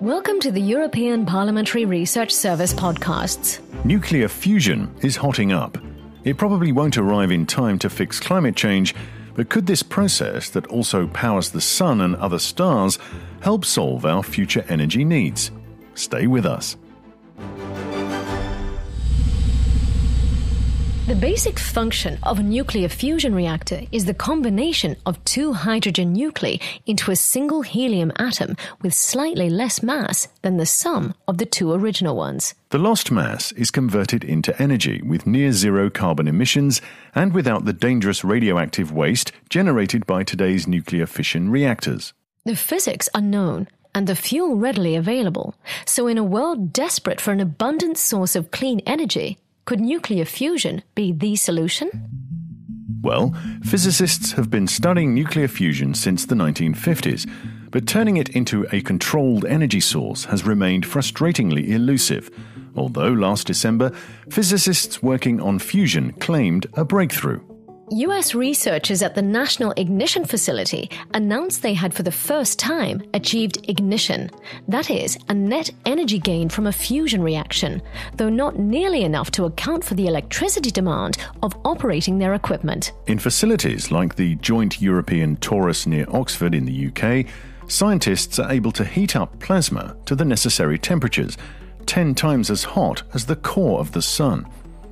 Welcome to the European Parliamentary Research Service podcasts. Nuclear fusion is hotting up. It probably won't arrive in time to fix climate change, but could this process that also powers the sun and other stars help solve our future energy needs? Stay with us. The basic function of a nuclear fusion reactor is the combination of two hydrogen nuclei into a single helium atom with slightly less mass than the sum of the two original ones. The lost mass is converted into energy with near zero carbon emissions and without the dangerous radioactive waste generated by today's nuclear fission reactors. The physics are known and the fuel readily available. So, in a world desperate for an abundant source of clean energy, could nuclear fusion be the solution? Well, physicists have been studying nuclear fusion since the 1950s, but turning it into a controlled energy source has remained frustratingly elusive. Although last December, physicists working on fusion claimed a breakthrough. US researchers at the National Ignition Facility announced they had for the first time achieved ignition. That is, a net energy gain from a fusion reaction, though not nearly enough to account for the electricity demand of operating their equipment. In facilities like the Joint European Torus near Oxford in the UK, scientists are able to heat up plasma to the necessary temperatures, 10 times as hot as the core of the Sun.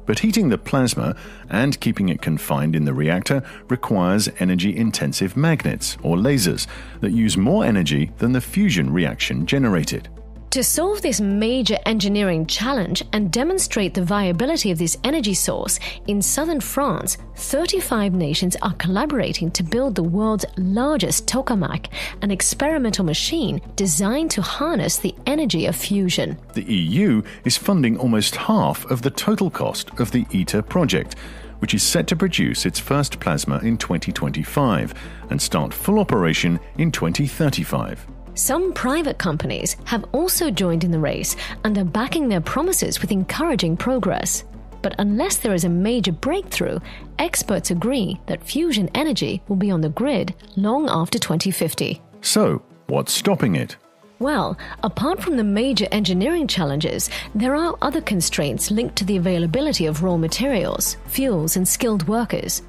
But heating the plasma and keeping it confined in the reactor requires energy intensive magnets, or lasers, that use more energy than the fusion reaction generated. To solve this major engineering challenge and demonstrate the viability of this energy source, in southern France, 35 nations are collaborating to build the world's largest tokamak, an experimental machine designed to harness the energy of fusion. The EU is funding almost half of the total cost of the ITER project which is set to produce its first plasma in 2025 and start full operation in 2035. Some private companies have also joined in the race and are backing their promises with encouraging progress. But unless there is a major breakthrough, experts agree that fusion energy will be on the grid long after 2050. So, what's stopping it? Well, apart from the major engineering challenges, there are other constraints linked to the availability of raw materials, fuels, and skilled workers.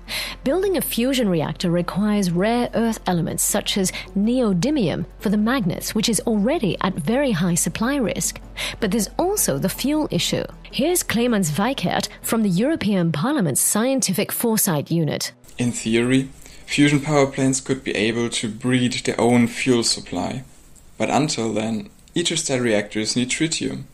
Building a fusion reactor requires rare earth elements such as neodymium for the magnets, which is already at very high supply risk. But there's also the fuel issue. Here's Clemens Weikert from the European Parliament's Scientific Foresight Unit. In theory, fusion power plants could be able to breed their own fuel supply. But until then, ITER reactors need tritium,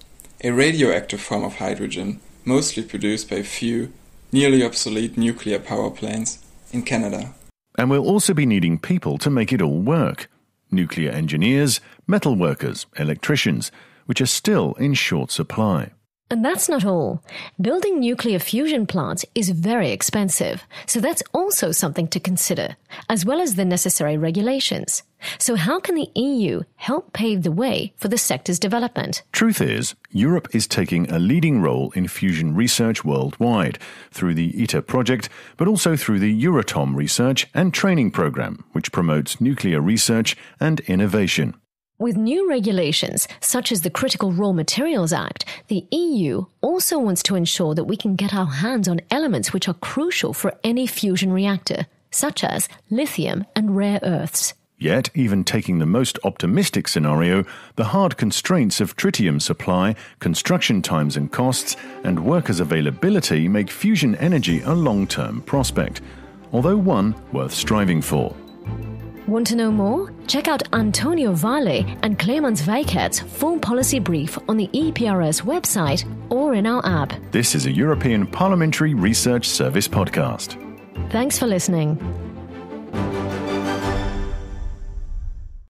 a radioactive form of hydrogen mostly produced by few, nearly obsolete nuclear power plants in Canada. And we'll also be needing people to make it all work nuclear engineers, metal workers, electricians, which are still in short supply. And that's not all. Building nuclear fusion plants is very expensive, so that's also something to consider, as well as the necessary regulations. So, how can the EU help pave the way for the sector's development? Truth is, Europe is taking a leading role in fusion research worldwide through the ITER project, but also through the Euratom research and training program, which promotes nuclear research and innovation. With new regulations, such as the Critical Raw Materials Act, the EU also wants to ensure that we can get our hands on elements which are crucial for any fusion reactor, such as lithium and rare earths. Yet, even taking the most optimistic scenario, the hard constraints of tritium supply, construction times and costs, and workers' availability make fusion energy a long term prospect, although one worth striving for. Want to know more? Check out Antonio Vale and Clemens Weikert's full policy brief on the EPRS website or in our app. This is a European Parliamentary Research Service podcast. Thanks for listening.